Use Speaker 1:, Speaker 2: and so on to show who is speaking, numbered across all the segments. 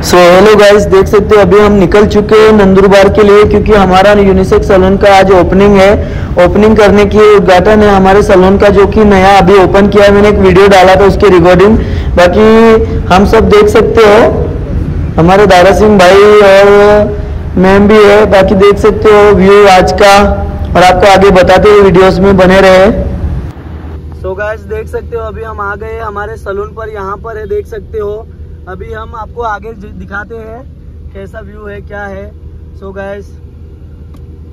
Speaker 1: So hello guys देख सकते हो, अभी हम निकल चुके हैं नंदुरबार के लिए क्योंकि हमारा यूनिसेक सलून का आज ओपनिंग है। ओपनिंग करने की उद्घाटन है हमारे सलून का जो कि नया अभी ओपन किया है। मैंने एक वीडियो डाला था उसकी रिकॉर्डिंग बाकी हम सब देख सकते हो, हमारे दारा सिंह भाई और मैम भी है। बाकी देख सकते हो व्यू आज का और आपको आगे बताते हुए वीडियोस में बने रहे। सो so गाइस देख सकते हो, अभी हम आ गए हमारे सलून पर। यहाँ पर है, देख सकते हो अभी हम आपको आगे दिखाते हैं कैसा व्यू है, क्या है। सो so गैस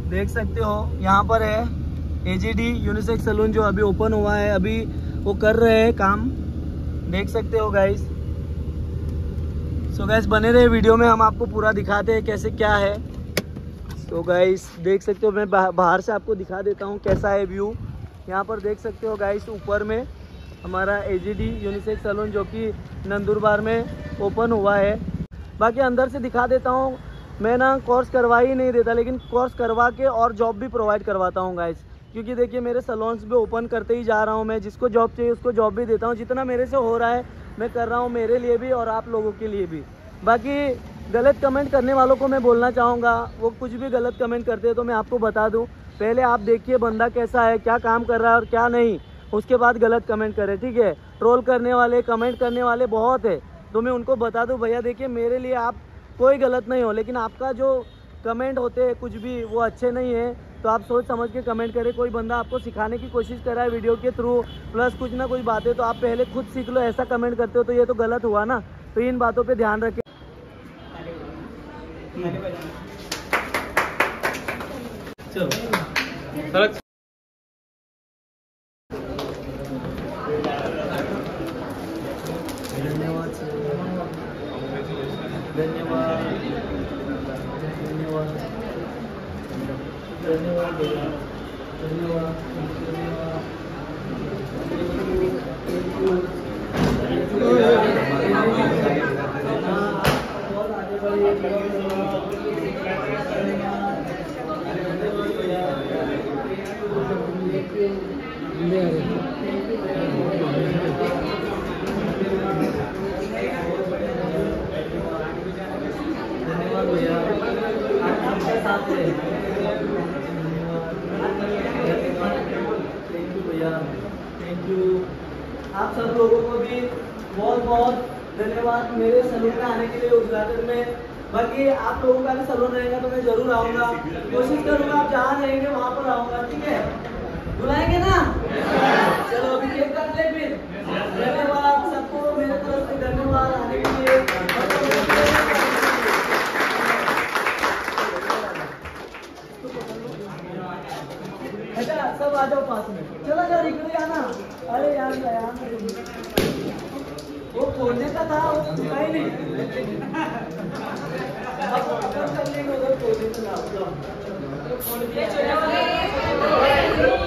Speaker 1: देख सकते हो, यहाँ पर है एजीडी यूनिसेक्स सलून जो अभी ओपन हुआ है। अभी वो कर रहे हैं काम। देख सकते हो गाइस सो गैस बने रहे वीडियो में, हम आपको पूरा दिखाते हैं कैसे क्या है। तो गाइस देख सकते हो, मैं बाह- बाहर से आपको दिखा देता हूँ कैसा है व्यू यहाँ पर देख सकते हो गाइस ऊपर में हमारा एजीडी यूनिसेक्स सैलून जो कि नंदुरबार में ओपन हुआ है। बाकी अंदर से दिखा देता हूँ, मैं ना कोर्स करवा ही नहीं देता, लेकिन कोर्स करवा के और जॉब भी प्रोवाइड करवाता हूँ गाइस क्योंकि देखिए, मेरे सलोन्स भी ओपन करते ही जा रहा हूँ मैं, जिसको जॉब चाहिए उसको जॉब भी देता हूँ। जितना मेरे से हो रहा है, मैं कर रहा हूँ मेरे लिए भी और आप लोगों के लिए भी। बाकी गलत कमेंट करने वालों को मैं बोलना चाहूँगा, वो कुछ भी गलत कमेंट करते हैं तो मैं आपको बता दूँ। पहले आप देखिए बंदा कैसा है, क्या काम कर रहा है और क्या नहीं, उसके बाद गलत कमेंट करें, ठीक है? ट्रोल करने वाले कमेंट करने वाले बहुत है। तो मैं उनको बता दूँ, भैया देखिए, मेरे लिए आप कोई गलत नहीं हो, लेकिन आपका जो कमेंट होते हैं, कुछ भी, वो अच्छे नहीं है। तो आप सोच समझ के कमेंट करें। कोई बंदा आपको सिखाने की कोशिश कर रहा है वीडियो के थ्रू, प्लस कुछ ना कुछ बातें तो आप पहले खुद सीख लो, ऐसा कमेंट करते हो तो ये तो गलत हुआ ना। तो इन बातों पे ध्यान रखें। धन्यवाद धन्यवाद धन्यवाद भैया आपके साथ हैं थैंक यू भैया थैंक यू आप सब लोगों को भी बहुत बहुत धन्यवाद मेरे सलून में आने के लिए उद्घाटन में। बाकी आप लोगों का भी सलून रहेगा तो मैं ज़रूर आऊँगा। कोशिश करूँगा आप जहाँ रहेंगे वहाँ पर आऊँगा, ठीक है? बुलाएँगे ना? चलो अभी चेक कर ले फिर। धन्यवाद सबको, मेरे तरफ़ से धन्यवाद। आने के लिए अच्छा सब आ जाओ पास में चलो यार इकडे आना अरे यार यार वो खोलने का था वो खुला ही नहीं अब अपन कर लेंगे उधर खोलने का था चलो।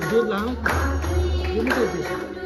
Speaker 1: 你就拦我我这都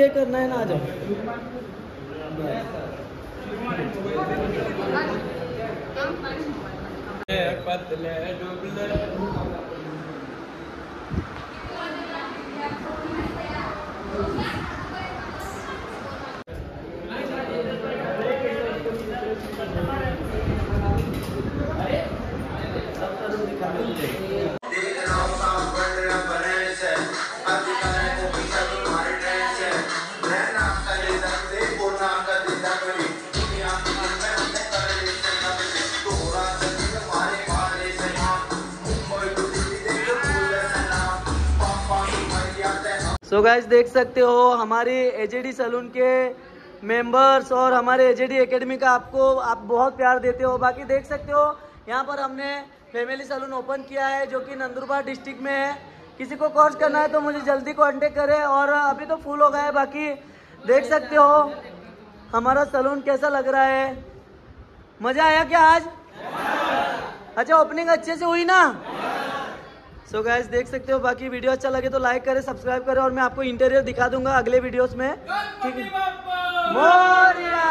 Speaker 1: ये करना है ना आ जाओ। सो so गाइस देख सकते हो हमारे एजेडी सलून के मेंबर्स और हमारे एजेडी एकेडमी का आपको आप बहुत प्यार देते हो। बाकी देख सकते हो यहाँ पर हमने फैमिली सलून ओपन किया है जो कि नंदुरबार डिस्ट्रिक्ट में है। किसी को कोर्स करना है तो मुझे जल्दी कांटेक्ट करें और अभी तो फुल हो गया है बाकी देख सकते हो हमारा सलून कैसा लग रहा है। मज़ा आया क्या आज? अच्छा ओपनिंग अच्छे से हुई ना? सो so गैस देख सकते हो बाकी वीडियो अच्छा लगे तो लाइक करें सब्सक्राइब करें और मैं आपको इंटीरियर दिखा दूँगा अगले वीडियोस में। ठीक है। मोरिया!